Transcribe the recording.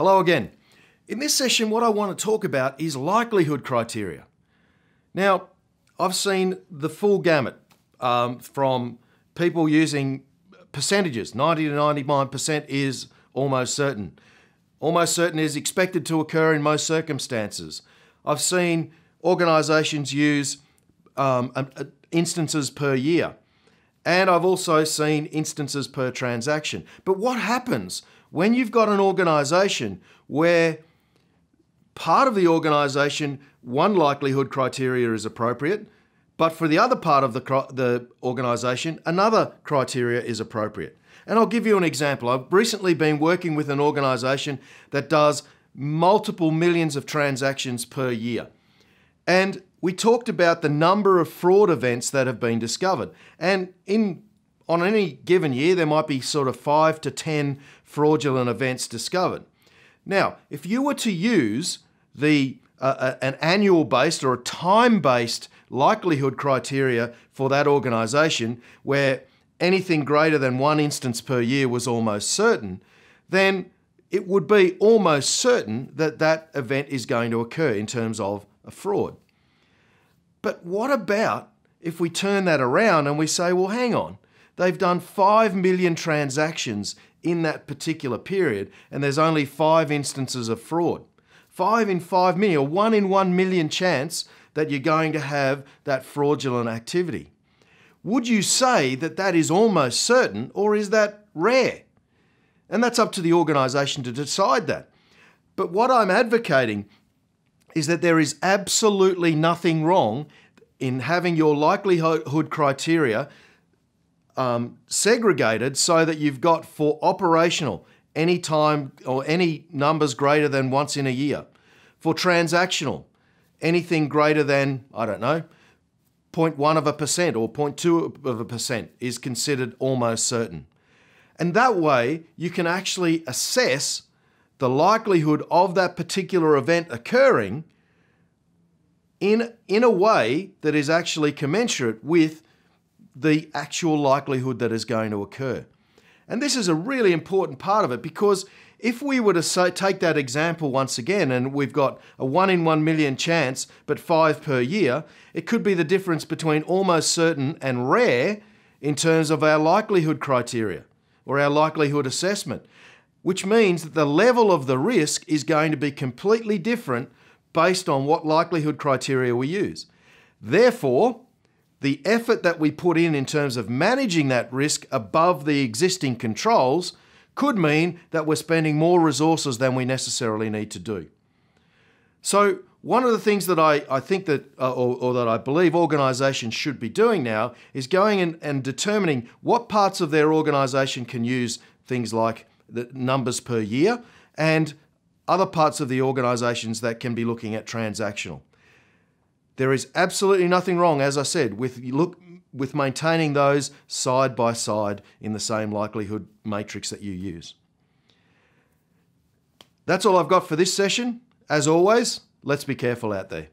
Hello again. In this session, what I want to talk about is likelihood criteria. Now, I've seen the full gamut um, from people using percentages. 90 to 99% is almost certain. Almost certain is expected to occur in most circumstances. I've seen organisations use um, instances per year. And I've also seen instances per transaction. But what happens when you've got an organisation where part of the organisation, one likelihood criteria is appropriate, but for the other part of the, the organisation, another criteria is appropriate. And I'll give you an example. I've recently been working with an organisation that does multiple millions of transactions per year. And we talked about the number of fraud events that have been discovered. And in on any given year, there might be sort of five to 10 fraudulent events discovered. Now, if you were to use the uh, uh an annual based or a time based likelihood criteria for that organization where anything greater than one instance per year was almost certain, then it would be almost certain that that event is going to occur in terms of a fraud. But what about if we turn that around and we say, well, hang on, they've done 5 million transactions in that particular period and there's only five instances of fraud. Five in five million, or one in one million chance that you're going to have that fraudulent activity. Would you say that that is almost certain or is that rare? And that's up to the organisation to decide that. But what I'm advocating is that there is absolutely nothing wrong in having your likelihood criteria um, segregated so that you've got for operational any time or any numbers greater than once in a year. For transactional, anything greater than, I don't know, 0.1 of a percent or 0.2 of a percent is considered almost certain. And that way, you can actually assess the likelihood of that particular event occurring in, in a way that is actually commensurate with the actual likelihood that is going to occur. And this is a really important part of it because if we were to say, take that example once again and we've got a 1 in 1 million chance but 5 per year, it could be the difference between almost certain and rare in terms of our likelihood criteria or our likelihood assessment which means that the level of the risk is going to be completely different based on what likelihood criteria we use. Therefore, the effort that we put in in terms of managing that risk above the existing controls could mean that we're spending more resources than we necessarily need to do. So, one of the things that I, I think that, uh, or, or, that I believe organizations should be doing now is going in and determining what parts of their organization can use things like the numbers per year, and other parts of the organizations that can be looking at transactional. There is absolutely nothing wrong, as I said, with look with maintaining those side by side in the same likelihood matrix that you use. That's all I've got for this session. As always, let's be careful out there.